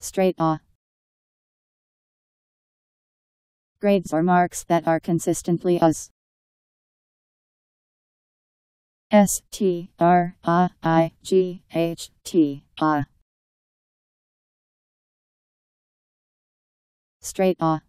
Straight A. Grades or marks that are consistently as. S T R A I G H T A. Straight A.